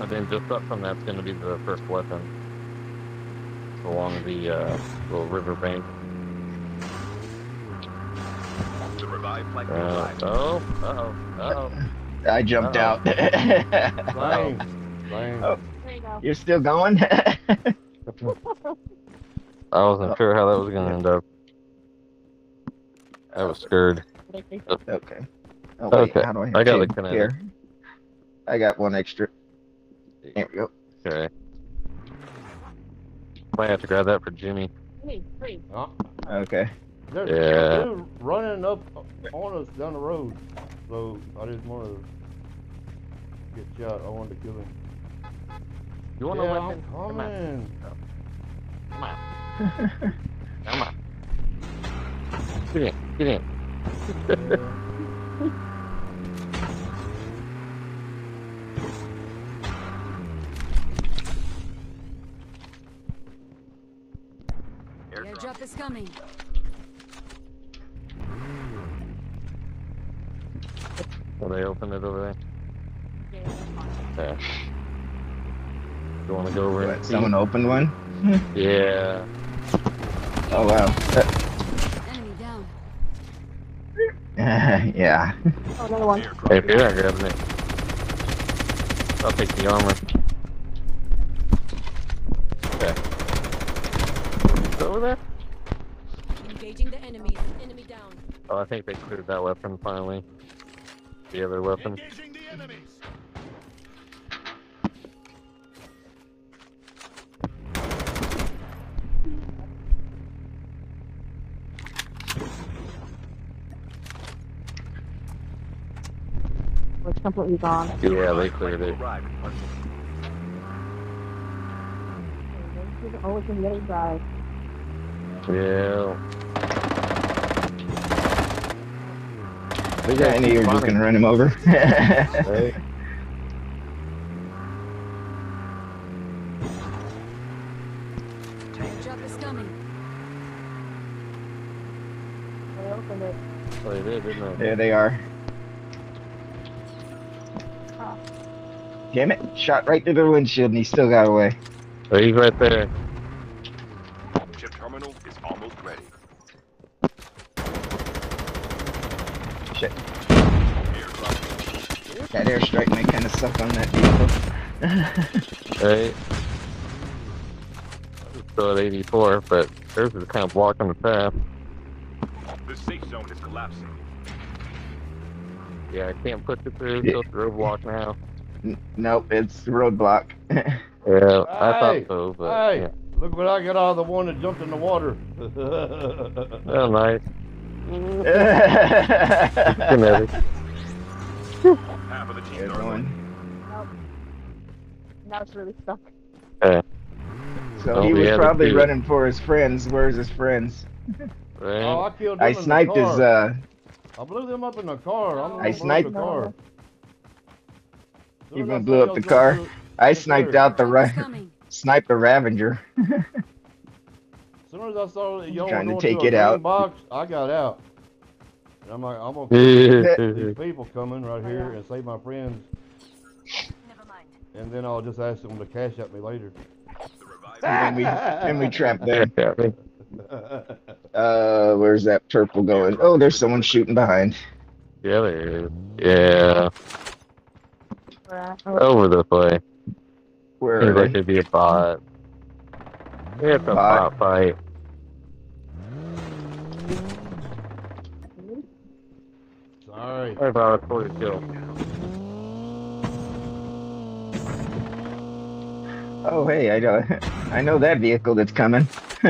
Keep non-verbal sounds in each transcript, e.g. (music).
And then just up from that's going to be the first weapon along the uh, little riverbank. The revived flight will Uh, oh, uh-oh, uh-oh. (laughs) I jumped Uh-oh. out. (laughs) Same. Same. Oh. There you go. You're still going? (laughs) I wasn't sure how that was going to end up. I was scared. okay. Oh, wait, Okay, How do I, I got the two? Here. I got one extra. There we go. Okay. Might have to grab that for Jimmy. Hey, hey. Huh? Okay. They're, Yeah. they're running up on us down the road. So I didn't want to get shot. I wanted to kill him. You want yeah, a weapon? I'm Come on. Come on. (laughs) Come on. Get in. Get in. (laughs) coming. Will they open it over Yeah, that's fine. there? Okay. You want to go over What, and see? someone opened one? (laughs) Yeah. Oh, wow. Enemy down. (laughs) yeah. Oh, another one. Hey, if you're not grabbing it, I'll take the armor. Okay. Is it over there? Engaging the enemies. Enemy down. Oh, I think they cleared that weapon finally. The other weapon. Engaging the enemies. It's completely gone. Yeah, they cleared it. arrive in one minute. Oh, it's in the other side. Yeah. Yeah, I knew you were just gonna run him over. (laughs) Hey. Airdrop is coming. They opened it. Oh, they did, didn't they? there they are. Ah. Damn it. Shot right through the windshield and he still got away. Oh, he's right there. Chip terminal is almost ready. Shit. That airstrike may kind of suck on that vehicle. (laughs) Right? Still at 84, but theirs is kind of blocking the path. The safe zone is collapsing. Yeah, I can't push it through, Yeah. so it's roadblock now. N- nope, it's roadblock. (laughs) Yeah, I Hey, thought so, but Hey, yeah. look what I got out of the one that jumped in the water. (laughs) Oh, nice. Kinetic. Half of the team There's one. Nope. Now it's really stuck. So Oh, he was probably running for his friends. Where's his friends? (laughs) Right? oh, I killed I sniped his, car. uh, I blew them up in the car. I'm I sniped- the car. Soon You as blew up the car? I sniped out the Airdrop is ra- (laughs) sniped the Ravager. (laughs) As soon as I saw that y'all Trying to take through it out. green box, I got out. And I'm like, I'm gonna (laughs) kill these people coming right here and save my friends, Never mind. and then I'll just ask them to cash at me later. and then we then we trapped them. (laughs) Yeah, I think- Uh, where's that purple going? Oh, there's someone shooting behind. yeah, there is. Yeah, over the way. Where Seems like it'd be a bot. It's a Bot. bot fight. Sorry. What about a fully kill? Oh, hey, I know, (laughs) I know that vehicle that's coming. (laughs)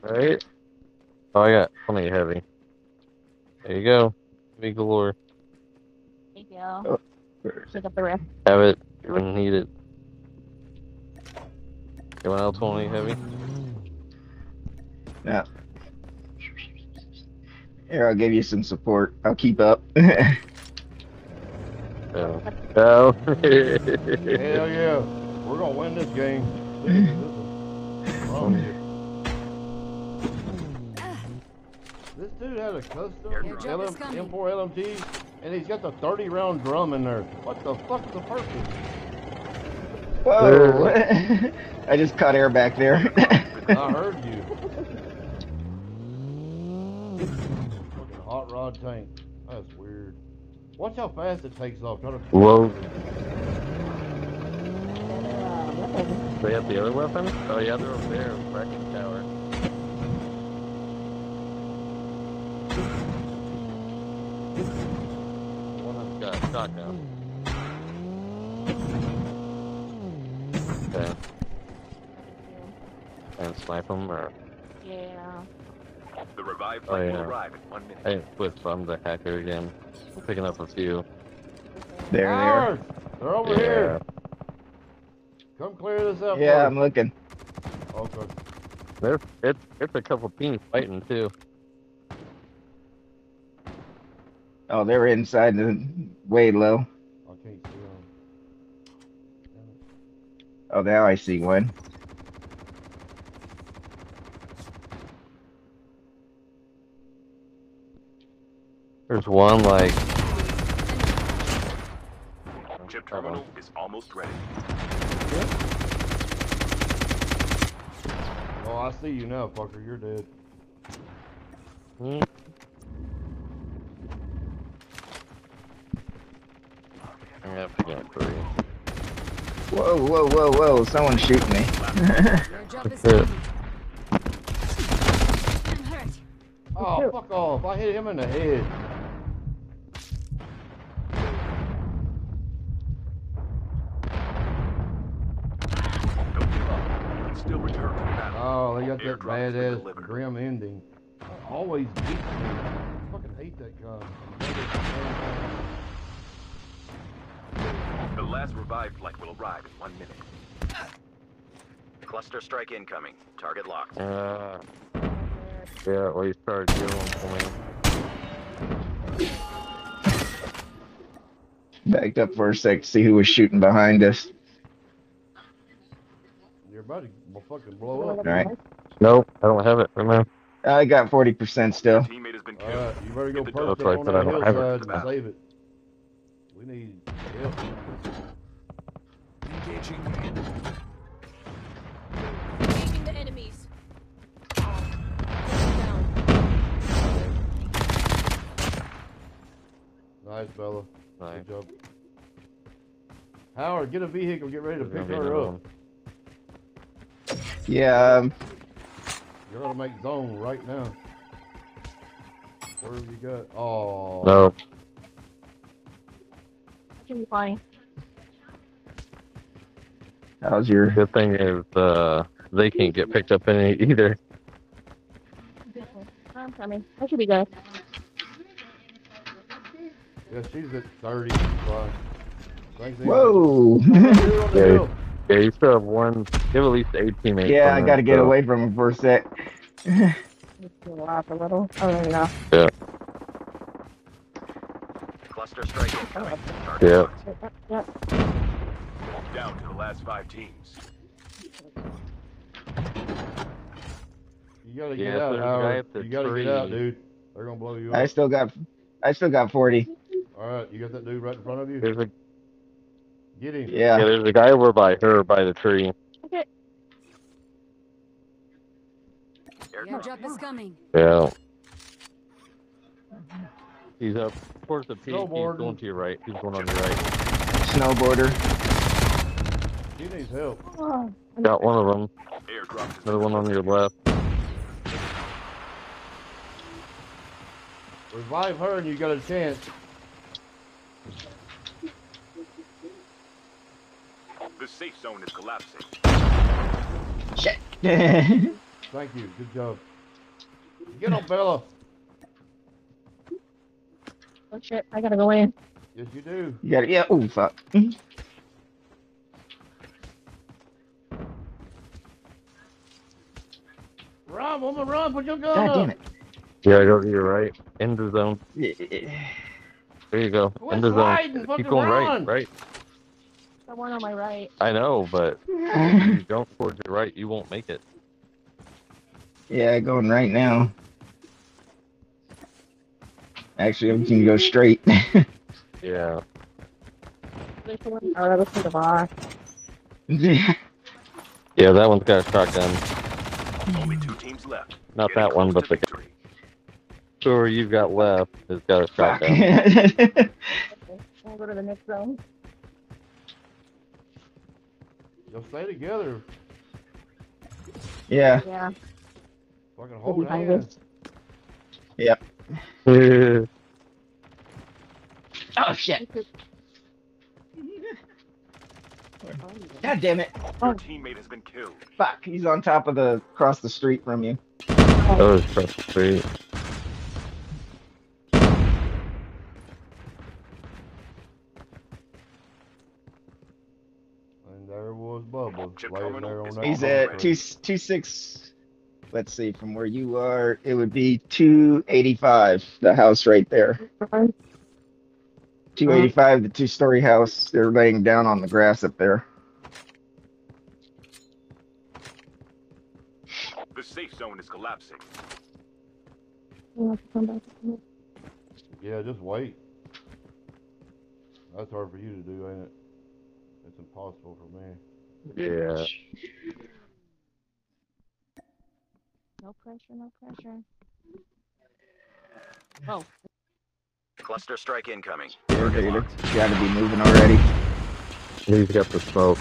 Right? Oh, I got plenty of heavy. There you go. Big galore. there you go. Oh. Pick up the rest. Have it when you need it. You want L20 heavy? Here, I'll give you some support. I'll keep up. (laughs) oh. No. Hell yeah, we're gonna win this game. This is, this is wrong with you. This dude had a custom Airdrop LM. M4 LMG, and he's got the 30 round drum in there. What the fuck's the purpose? Whoa! (laughs) I just caught air back there. (laughs) I heard you. Fucking tank. That's weird. Watch how fast it takes off. Try to Whoa. They have the other weapon? Oh yeah, they're over there, wrecking tower. One has got shotgun. Okay, and snipe them or Yeah. The revived Oh, flight will yeah. arrive in one minute. hey, Swift, I'm the hacker again. I'm picking up a few. there, there. Howard, They're over yeah. here. Come clear this up. Yeah, first. I'm looking. Oh, okay. There's it's it's a couple teams fighting too. Oh, they're inside the way low. I can't see them. Oh, now I see one. There's one like Chip terminal is almost ready. Oh, I see you now, fucker. You're dead. hmm, yeah, picking up three. Whoa, whoa, whoa, whoa! Someone shoot me. Your job is Yeah. done. I'm hurt. Oh, fuck off. I hit him in the head. Don't give up. You can still return to the battle. Oh, they got that Airdrop has been badass grim ending. I always beats me. I fucking hate that gun. The last revived flight will arrive in one minute. Cluster strike incoming. Target locked. Uh, yeah, well, you started doing for me. Backed up for a sec to see who was shooting behind us. You're about to fucking blow up. Right. Nope, I don't have it. Remember? I got 40% still. Teammate has been killed. Alright, you better go the perch Looks like on that that I don't have it. hillside and save it. We need help. Engaging the enemies. Nice, Bella. Nice. Good job. Howard, get a vehicle. Get ready to There's pick her up. one. Yeah, um, You're gonna make zone right now. Where have you got? Oh. No, Should be fine. how's your? good thing is uh they can't get picked up any either. I'm coming. I should be good. Yeah, she's at 30. Fine. Thanks, Ian. Whoa! Dude on the Yeah. you still have one. You have at least eight teammates. yeah, I gotta get so- away from him for a sec. Just a little. Oh no. Cluster strike incoming. Target Yeah. Yep, yep. Down to the last five teams. You gotta Yeah, get out, there's a guy Howard. at the You gotta get out, dude. They're gonna blow you up. I still got, I still got 40. Alright, you got that dude right in front of you? There's Get him. yeah. Yeah. there's a guy over by her by the tree. Okay. Airdrop is coming. Yeah. He's up towards the peak. He's Snowboarding. going to your right. He's going on your right. Snowboarder. He needs help. Oh, Got one of them. Another one on your left. Revive her and you got a chance. The safe zone is collapsing. Shit. (laughs) Thank you. Good job. Get up, Bella. oh shit! I gotta go in. Yes, you do. you got it. Yeah. Oh fuck. Run, woman, run. Put your gun God up. damn it. Yeah, go to your right. End the zone. Yeah. There you go. Quit End the zone. Keep going run. right. Right. The one on my right. I know, but (laughs) if you don't towards your right, you won't make it. Yeah, going right now. Actually, I'm gonna go straight. (laughs) Yeah. There's the one. Oh, that was to the bar. Yeah. Yeah, that one's got a shotgun. Only two teams left. Not Getting that one, but to the victory. story you've got left has got a Fuck. shotgun. (laughs) We'll go to the next zone. Y'all stay together. yeah. Yeah. Fucking hold behind hands. (laughs) Oh shit. (laughs) God damn it. Oh. Your teammate has been killed. Fuck. He's on top of the across the street from you. That was across the street. And there was Bubba Chip laying terminal there on is. He's at right. two two six. Let's see, from where you are, it would be two eighty five. The house right there. Two eighty five, the two story house. They're laying down on the grass up there. The safe zone is collapsing. You have to come back. Yeah, just wait. That's hard for you to do, ain't it? It's impossible for me. Yeah. No pressure, no pressure. Oh. Cluster strike incoming. Yeah, Target dude, locked. it's gotta be moving already. He's got the smoke.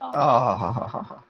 Oh, Oh, (laughs)